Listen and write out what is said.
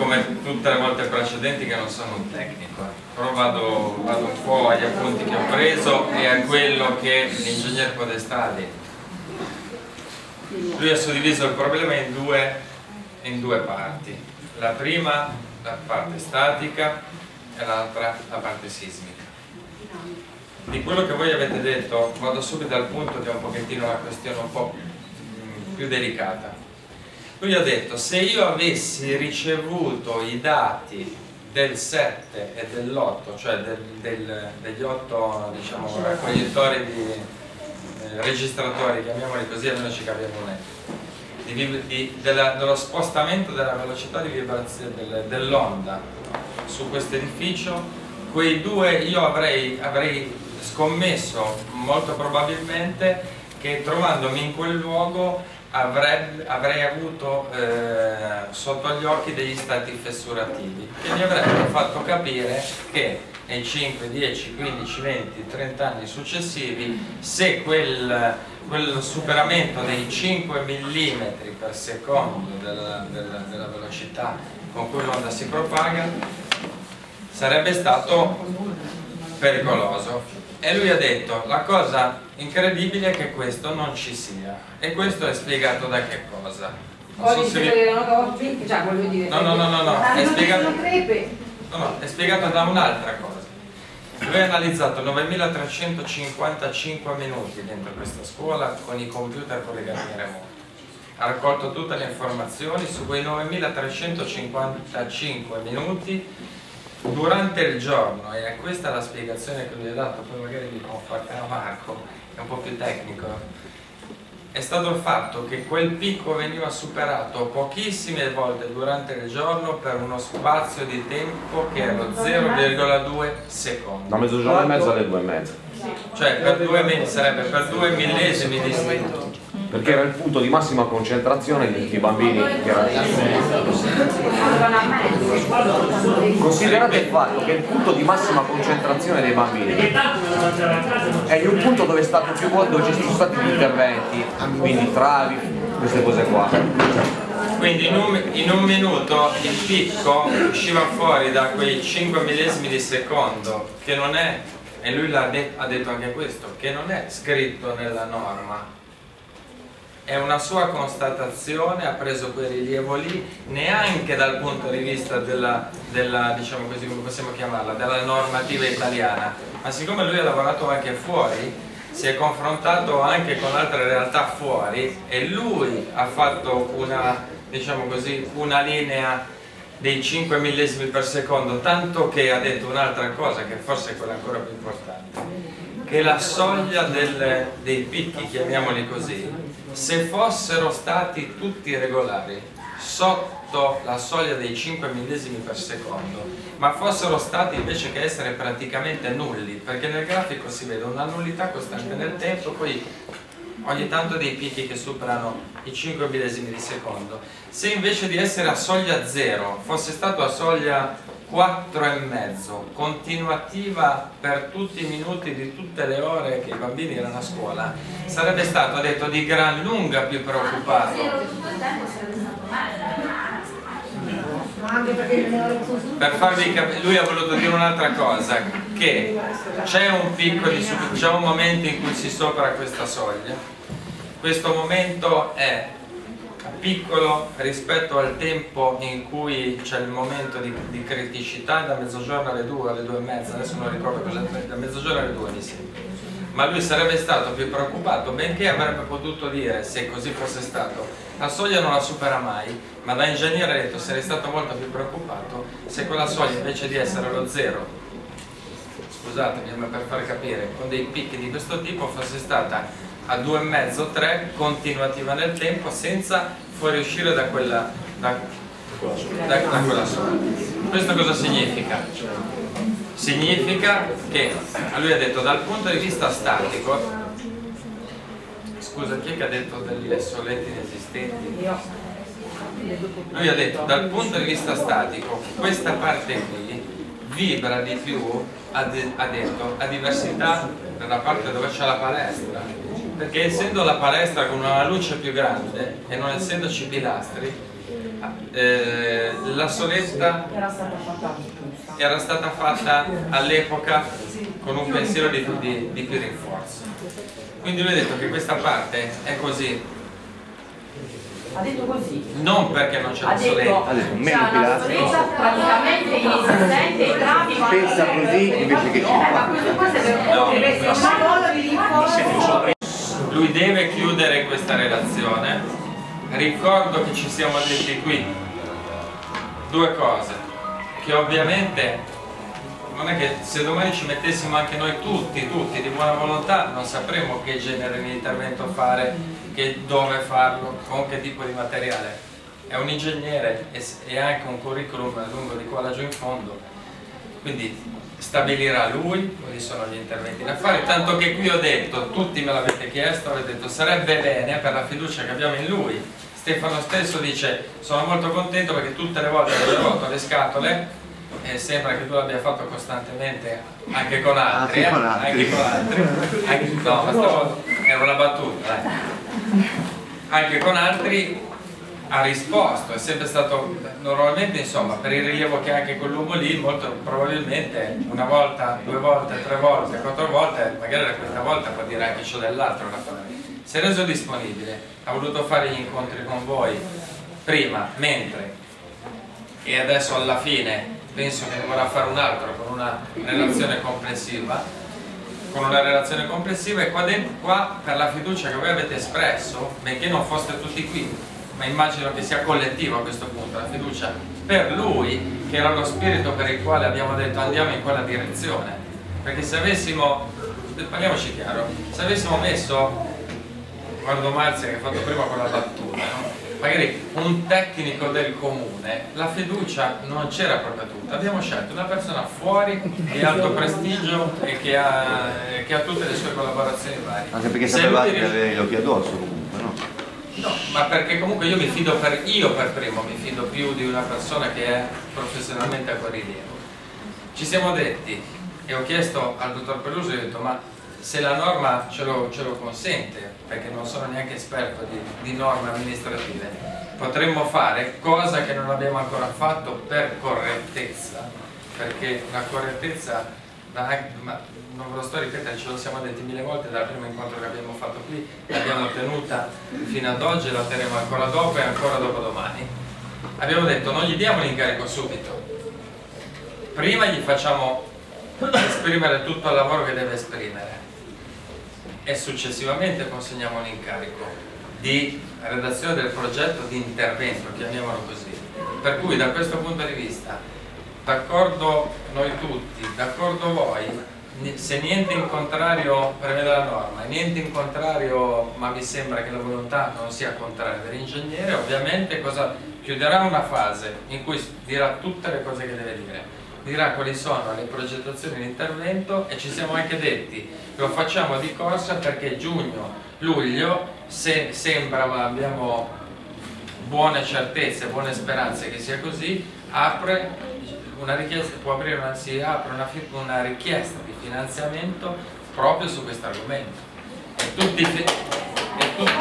come tutte le volte precedenti che non sono un tecnico, però vado, vado un po' agli appunti che ho preso e a quello che l'ingegnere Podestà ha detto. Lui ha suddiviso il problema in due, in due parti. La prima, la parte statica e l'altra, la parte sismica. Di quello che voi avete detto, vado subito al punto che è un pochettino una questione un po' più delicata lui ha detto se io avessi ricevuto i dati del 7 e dell'8 cioè del, del, degli 8 diciamo, raccoglitori di eh, registratori chiamiamoli così almeno ci capiamo meglio di, della, dello spostamento della velocità di vibrazione del, dell'onda su questo edificio quei due io avrei, avrei scommesso molto probabilmente che trovandomi in quel luogo avrei, avrei avuto eh, sotto gli occhi degli stati fessurativi che mi avrebbero fatto capire che nei 5, 10, 15, 20, 30 anni successivi se quel, quel superamento dei 5 mm per secondo della, della, della velocità con cui l'onda si propaga sarebbe stato pericoloso e lui ha detto la cosa incredibile è che questo non ci sia. E questo è spiegato da che cosa? Non so se vi... cioè, dire, no, no, no, no, no, è spiegato, no, no, è spiegato da un'altra cosa. Lui ha analizzato 9355 minuti dentro questa scuola con i computer collegati in remoto ha raccolto tutte le informazioni su quei 9355 minuti durante il giorno, e questa è la spiegazione che lui ha dato, poi magari mi conforterà Marco, è un po' più tecnico, è stato il fatto che quel picco veniva superato pochissime volte durante il giorno per uno spazio di tempo che era 0,2 secondi. Da mezzogiorno e mezzo alle due e mezza. Cioè per due, sarebbe per due millesimi di secondo perché era il punto di massima concentrazione di tutti i bambini che erano considerate il fatto che il punto di massima concentrazione dei bambini è il punto dove, più, dove ci sono stati gli interventi quindi travi, queste cose qua. Quindi in un, in un, minuto il picco usciva fuori da quei 5 millesimi di secondo che non è e lui ha detto anche questo che non è scritto nella norma è una sua constatazione, ha preso quel rilievo lì, neanche dal punto di vista della, della diciamo così come possiamo chiamarla, della normativa italiana, ma siccome lui ha lavorato anche fuori, si è confrontato anche con altre realtà fuori e lui ha fatto una, diciamo così, una linea dei 5 millesimi per secondo, tanto che ha detto un'altra cosa che forse è quella ancora più importante, che la soglia del, dei picchi, chiamiamoli così, se fossero stati tutti regolari sotto la soglia dei 5 millesimi per secondo ma fossero stati invece che essere praticamente nulli perché nel grafico si vede una nullità costante nel tempo poi ogni tanto dei picchi che superano i 5 millesimi di secondo. Se invece di essere a soglia 0 fosse stato a soglia 4 e mezzo continuativa per tutti i minuti di tutte le ore che i bambini erano a scuola. Sarebbe stato detto di gran lunga più preoccupato. Per farvi capire lui ha voluto dire un'altra cosa che c'è un picco di c'è un momento in cui si sopra questa soglia. Questo momento è piccolo rispetto al tempo in cui c'è il momento di, di, criticità da mezzogiorno alle 2, alle 2 e mezza, adesso non ricordo cosa, da mezzogiorno alle 2 mi sembra. Ma lui sarebbe stato più preoccupato, benché avrebbe potuto dire, se così fosse stato, la soglia non la supera mai, ma da ingegnere ha detto sarei stato molto più preoccupato se quella soglia invece di essere lo zero, scusatemi ma per far capire, con dei picchi di questo tipo fosse stata a 2,5 3 continuativa nel tempo senza fuoriuscire da quella, da, da, da quella sola. Questo cosa significa? Significa che, lui ha detto dal punto di vista statico, scusa chi è che ha detto delle solette inesistenti? Lui ha detto dal punto di vista statico questa parte qui vibra di più, ha, detto, a diversità dalla parte dove c'è la palestra perché essendo la palestra con una luce più grande e non essendoci pilastri eh, la soletta Era stata fatta all'epoca con un pensiero di, di, di più rinforzo. Quindi lui ha detto che questa parte è così, Ha detto così. non perché non c'è la soletta, Ha detto, c'è meno una pilastri. soletta praticamente inesistente il traffico. Pensa così invece che Eh, ma questo qua serve No. deve essere un modo di rinforzo. Lui deve chiudere questa relazione. Ricordo che ci siamo detti qui due cose, che ovviamente non è che se domani ci mettessimo anche noi tutti, tutti di buona volontà, non sapremo che genere di intervento fare, che dove farlo, con che tipo di materiale. È un ingegnere e e anche un curriculum lungo di qua laggiù in fondo, quindi stabilirà lui quali sono gli interventi da fare, tanto che qui ho detto, tutti me l'avete chiesto, avete detto sarebbe bene per la fiducia che abbiamo in lui. Stefano stesso dice sono molto contento perché tutte le volte che ho rotto le scatole e sembra che tu l'abbia fatto costantemente anche con altri, Anche eh? con altri. Anche con altri. Anche- no, ma stavo- era una battuta, dai. Anche con altri ha risposto, è sempre stato normalmente insomma per il rilievo che ha anche quell'uomo lì molto probabilmente una volta, due volte, tre volte, quattro volte, magari la quinta volta può dire anche ciò dell'altro. Si è reso disponibile, ha voluto fare gli incontri con voi prima, mentre e adesso alla fine penso che vorrà fare un altro con una relazione complessiva con una relazione complessiva e qua, dentro, qua per la fiducia che voi avete espresso benché non foste tutti qui ma immagino che sia collettiva a questo punto la fiducia per lui che era lo spirito per il quale abbiamo detto andiamo in quella direzione perché se avessimo parliamoci chiaro se avessimo messo guardo Marzia che ha fatto prima quella battuta, no? magari un tecnico del comune, la fiducia non c'era proprio tutta, abbiamo scelto una persona fuori di alto prestigio e che ha, che ha tutte le sue collaborazioni varie. Anche perché sapevate avere gli occhi addosso comunque, no? No, ma perché comunque io mi fido per io per primo, mi fido più di una persona che è professionalmente a quel rilievo. Ci siamo detti e ho chiesto al dottor Peluso, ho detto ma se la norma ce lo, ce lo consente, perché non sono neanche esperto di, di norme amministrative, potremmo fare cosa che non abbiamo ancora fatto per correttezza, perché la correttezza, ma, ma non ve lo sto a ripetere, ce lo siamo detti mille volte dal primo incontro che abbiamo fatto qui, l'abbiamo tenuta fino ad oggi, la terremo ancora dopo e ancora dopo domani. Abbiamo detto non gli diamo l'incarico subito, prima gli facciamo esprimere tutto il lavoro che deve esprimere e successivamente consegniamo un incarico di redazione del progetto di intervento, chiamiamolo così. Per cui da questo punto di vista, d'accordo noi tutti, d'accordo voi, se niente in contrario prevede la norma, niente in contrario, ma mi sembra che la volontà non sia contraria dell'ingegnere, ovviamente cosa, chiuderà una fase in cui dirà tutte le cose che deve dire dirà quali sono le progettazioni di intervento e ci siamo anche detti lo facciamo di corsa perché giugno, luglio se sembra ma abbiamo buone certezze, buone speranze che sia così apre una richiesta, può aprire una, si apre una, una richiesta di finanziamento proprio su questo argomento e tutti, e tutti.